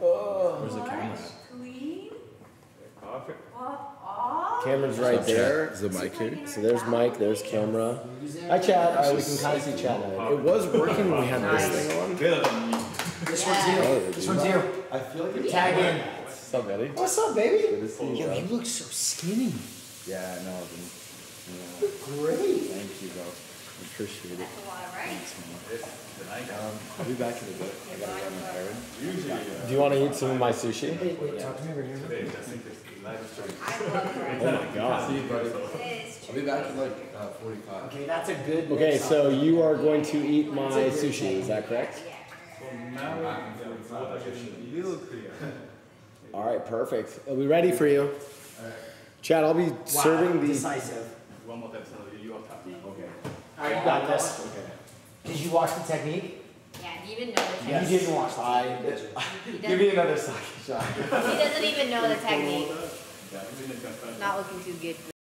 Oh. Where's the camera? Clean. Perfect. Up, off. Camera's right there. Is the mic here? So there's mic, there's camera. Hi, chat. All right, we can kind of see chat now. It was working when we had this thing on. This one's you. Oh, this one's you. I feel like it's Tag tagging. What's up, Eddie? What's up, baby? Good to see you, Yo, you look so skinny. Yeah, no, I've been, you know, Great. thank you, bro. I appreciate it. That's a lot of right. Um, I'll be back in a bit. I gotta run an errand. Do you want to eat some of my sushi? Wait, wait, talk to me over here. I love Oh my god. See you, buddy. I'll be back in like uh, 45. Okay, that's a good. Okay, so up. you are going to eat my sushi, is that correct? All right, perfect. I'll be ready for you. Chad, I'll be Wow, serving the. decisive. One more time, so you are happy. Okay. All right, you got this. Okay. Did you watch the technique? Yeah, do you even know the You technique? didn't watch the I- technique. He Give doesn't, me another sake shot. he doesn't even know the technique. Yeah, we didn't. Not looking too good.